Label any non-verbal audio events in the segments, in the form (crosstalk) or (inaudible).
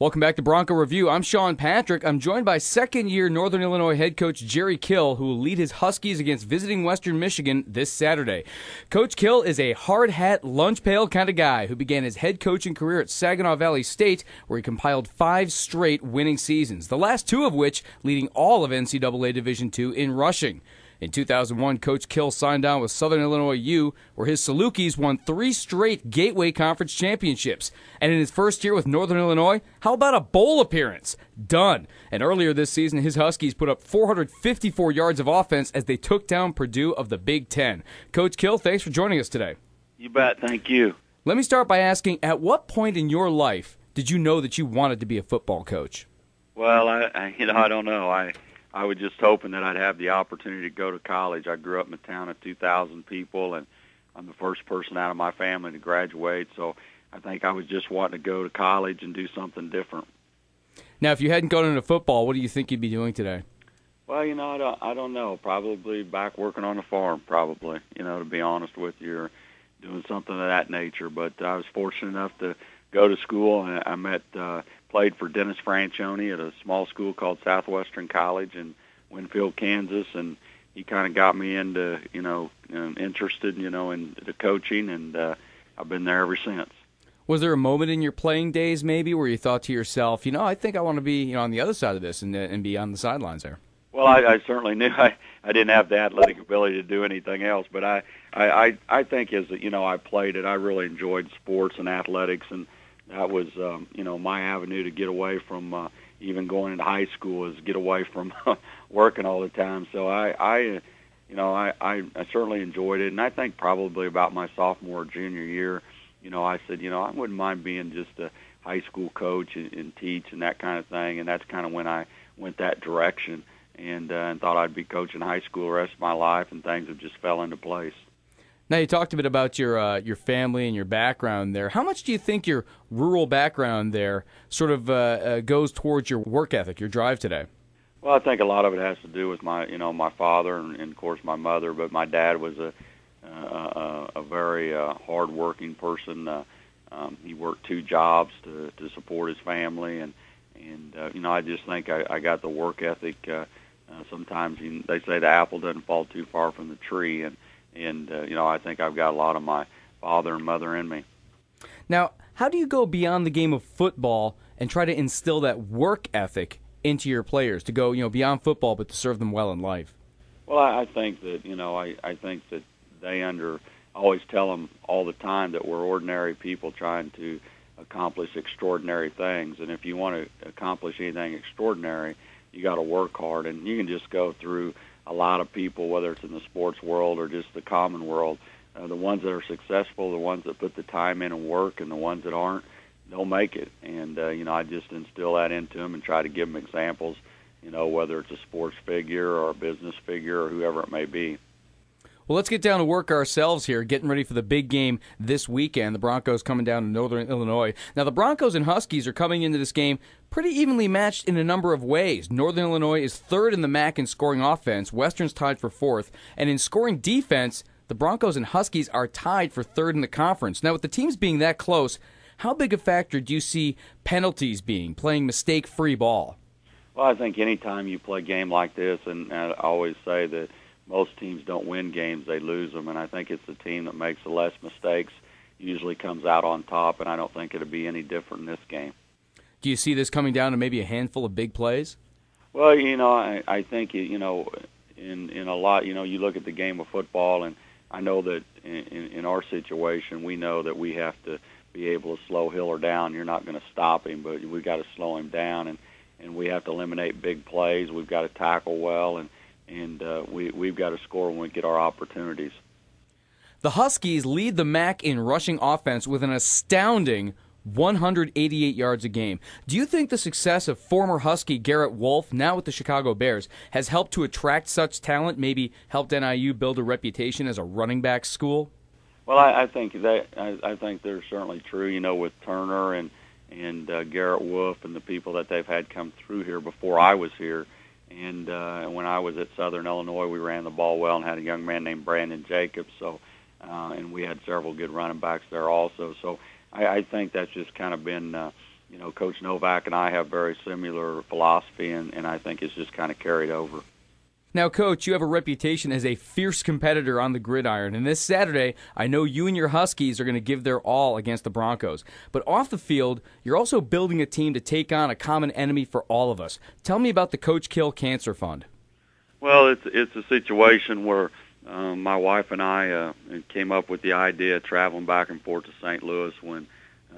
Welcome back to Bronco Review. I'm Sean Patrick. I'm joined by second year Northern Illinois head coach Jerry Kill, who will lead his Huskies against visiting Western Michigan this Saturday. Coach Kill is a hard hat, lunch pail kind of guy who began his head coaching career at Saginaw Valley State, where he compiled five straight winning seasons, the last two of which leading all of NCAA Division II in rushing. In 2001, Coach Kill signed on with Southern Illinois U, where his Salukis won three straight Gateway Conference championships. And in his first year with Northern Illinois, how about a bowl appearance? Done. And earlier this season, his Huskies put up 454 yards of offense as they took down Purdue of the Big Ten. Coach Kill, thanks for joining us today. You bet. Thank you. Let me start by asking at what point in your life did you know that you wanted to be a football coach? Well, I, I you know I don't know. I I was just hoping that I'd have the opportunity to go to college. I grew up in a town of 2,000 people, and I'm the first person out of my family to graduate. So I think I was just wanting to go to college and do something different. Now, if you hadn't gone into football, what do you think you'd be doing today? Well, you know, I don't, I don't know. Probably back working on a farm. Probably, you know, to be honest with you, or doing something of that nature. But I was fortunate enough to go to school, and I met uh, played for Dennis Franchione at a small school called Southwestern College in Winfield, Kansas, and he kind of got me into you know um, interested you know in the coaching, and uh, I've been there ever since. Was there a moment in your playing days maybe where you thought to yourself, you know, I think I want to be you know on the other side of this and and be on the sidelines there? Well, I, I certainly knew (laughs) I I didn't have the athletic ability to do anything else, but I I I, I think as you know I played it, I really enjoyed sports and athletics and that was um, you know my avenue to get away from uh, even going into high school is get away from (laughs) working all the time. So I I you know I, I I certainly enjoyed it, and I think probably about my sophomore junior year, you know I said you know I wouldn't mind being just a high school coach and, and teach and that kind of thing, and that's kind of when I went that direction and uh, and thought I'd be coaching high school the rest of my life, and things have just fell into place. Now you talked a bit about your uh, your family and your background there. How much do you think your rural background there sort of uh, uh, goes towards your work ethic, your drive today? Well, I think a lot of it has to do with my you know my father and, and of course my mother, but my dad was a a, a very uh, hardworking person. Uh, um, he worked two jobs to to support his family, and and uh, you know I just think I, I got the work ethic. Uh, uh, sometimes you, they say the apple doesn't fall too far from the tree, and and uh, you know I think I've got a lot of my father and mother in me. Now, how do you go beyond the game of football and try to instill that work ethic into your players to go you know beyond football, but to serve them well in life? Well, I, I think that you know I I think that they under I always tell them all the time that we're ordinary people trying to accomplish extraordinary things, and if you want to accomplish anything extraordinary, you got to work hard, and you can just go through a lot of people, whether it's in the sports world or just the common world, uh, the ones that are successful, the ones that put the time in and work, and the ones that aren't, they'll make it. And uh, you know, I just instill that into them and try to give them examples. You know, whether it's a sports figure or a business figure or whoever it may be. Well, let's get down to work ourselves here, getting ready for the big game this weekend. The Broncos coming down to Northern Illinois. Now, the Broncos and Huskies are coming into this game pretty evenly matched in a number of ways. Northern Illinois is third in the MAC in scoring offense, Western's tied for fourth, and in scoring defense, the Broncos and Huskies are tied for third in the conference. Now, with the teams being that close, how big a factor do you see penalties being, playing mistake free ball? Well, I think anytime you play a game like this, and I always say that most teams don't win games; they lose them. And I think it's the team that makes the less mistakes usually comes out on top. And I don't think it'll be any different in this game. Do you see this coming down to maybe a handful of big plays? Well, you know, I, I think you know, in in a lot, you know, you look at the game of football, and I know that in, in our situation, we know that we have to be able to slow Hiller down. You're not going to stop him, but we've got to slow him down, and and we have to eliminate big plays. We've got to tackle well, and and uh, we, we've got to score when we get our opportunities. The Huskies lead the MAC in rushing offense with an astounding 188 yards a game. Do you think the success of former Husky Garrett Wolfe, now with the Chicago Bears, has helped to attract such talent, maybe helped NIU build a reputation as a running back school? Well, I, I think that I, I think they're certainly true. You know, with Turner and and uh, Garrett Wolfe and the people that they've had come through here before I was here and uh, when I was at Southern Illinois, we ran the ball well and had a young man named Brandon Jacobs. So, uh, and we had several good running backs there also. So, I, I think that's just kind of been, uh, you know, Coach Novak and I have very similar philosophy, and, and I think it's just kind of carried over. Now, Coach, you have a reputation as a fierce competitor on the gridiron, and this Saturday, I know you and your Huskies are going to give their all against the Broncos. But off the field, you're also building a team to take on a common enemy for all of us. Tell me about the Coach Kill Cancer Fund. Well, it's it's a situation where um, my wife and I uh, came up with the idea of traveling back and forth to St. Louis when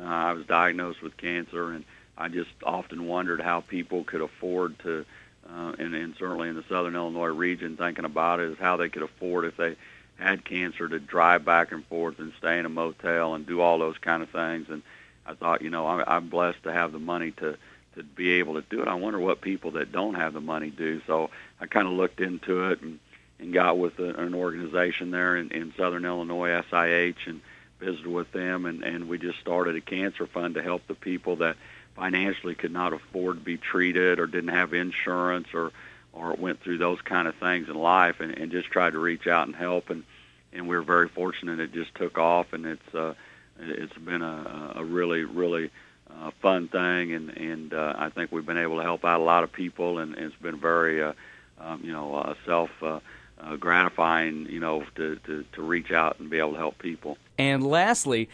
uh, I was diagnosed with cancer, and I just often wondered how people could afford to uh, and, and certainly in the southern Illinois region, thinking about it is how they could afford if they had cancer to drive back and forth and stay in a motel and do all those kind of things. And I thought, you know, I'm, I'm blessed to have the money to to be able to do it. I wonder what people that don't have the money do. So I kind of looked into it and and got with a, an organization there in, in southern Illinois, SIH, and visited with them, and and we just started a cancer fund to help the people that financially could not afford to be treated or didn't have insurance or or went through those kind of things in life and, and just tried to reach out and help and and we are very fortunate it just took off and it's uh it's been a, a really really uh, fun thing and and uh, I think we've been able to help out a lot of people and, and it's been very uh, um, you know uh, self uh, uh, gratifying you know to, to to reach out and be able to help people. And lastly,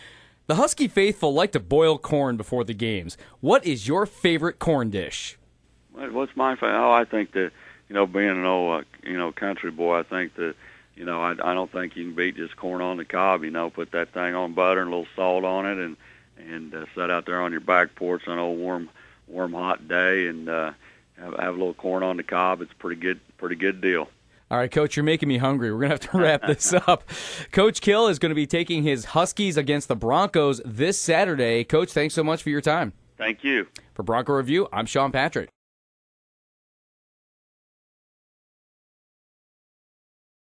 the Husky faithful like to boil corn before the games. What is your favorite corn dish? What's my favorite? Oh, I think that you know, being an old uh, you know country boy, I think that you know, I, I don't think you can beat just corn on the cob. You know, put that thing on butter and a little salt on it, and and uh, sit out there on your back porch on a warm, warm, hot day, and uh, have, have a little corn on the cob. It's pretty good, pretty good deal. All right, Coach, you're making me hungry. We're going to have to (laughs) wrap this up. Coach Kill is going to be taking his Huskies against the Broncos this Saturday. Coach, thanks so much for your time. Thank you. For Bronco Review, I'm Sean Patrick.